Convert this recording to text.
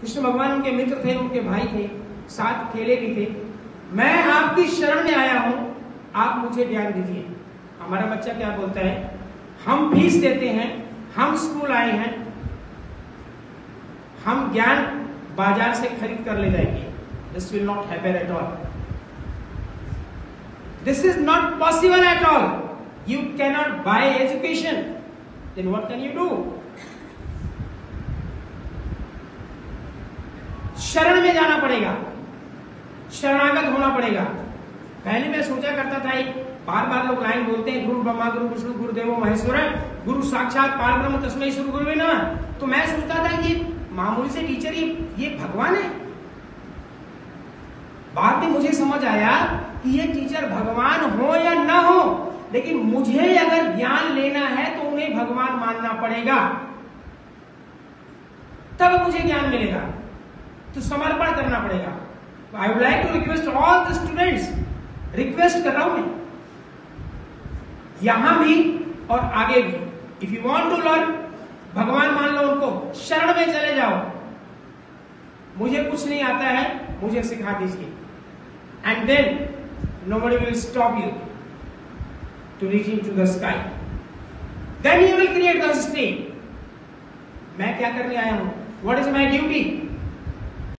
कृष्ण भगवान उनके मित्र थे, उनके भाई थे, साथ खेले भी थे। मैं आपकी शरण में आया हूँ, आप मुझे ज्ञान दीजिए। हमारा बच्चा क्या बोलता है? हम फ़ीस देते हैं, हम स्कूल आए हैं, हम ज्ञान बाज़ार से खरीद कर ले जाएँगे। This will not happen at all this is not possible at all you cannot buy education then what can you do शरण में जाना पड़ेगा। शरणागत होना पड़ेगा। पहले मैं सोचा करता था एक बार बार लोग लाइन बोलते हैं, गुरु ब्रह्मा, गुरु विष्णु गुरुदेव महेश्वर, गुरु साक्षात पार ब्रह्म तस्मय शुरू गुरु ना तो मैं सोचता था कि मामूली से टीचर, ये ये भगवान है। बाद में मुझे समझ आया कि ये टीचर भगवान हो या ना हो, लेकिन मुझे अगर ज्ञान लेना है तो उन्हें भगवान मानना पड़ेगा। तब मुझे ज्ञान मिलेगा। तो समर्पण करना पड़ेगा। I would like to request all the students request कर रहा हूँ मैं। यहाँ भी और आगे भी। If you want to learn भगवान मान लो उनको, शरण में चले जाओ। मुझे कुछ नहीं आता है, मुझे सिखा दीजिए। And then nobody will stop you to reaching to the sky then you will create state मैं क्या करने आया हूँ? What is my duty